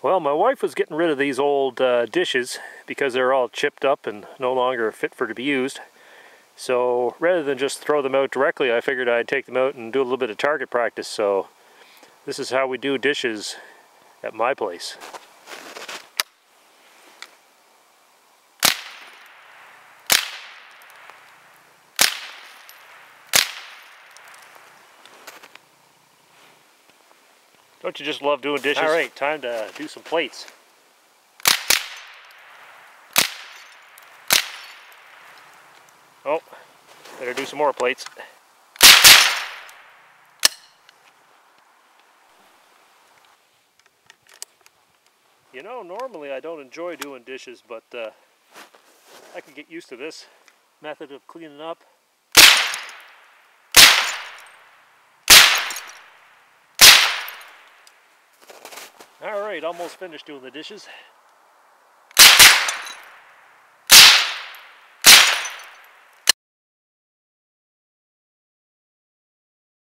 Well, my wife was getting rid of these old uh, dishes because they're all chipped up and no longer fit for to be used. So rather than just throw them out directly, I figured I'd take them out and do a little bit of target practice. So this is how we do dishes at my place. Don't you just love doing dishes? All right, time to do some plates. Oh, better do some more plates. You know, normally I don't enjoy doing dishes, but uh, I can get used to this method of cleaning up. Alright, almost finished doing the dishes.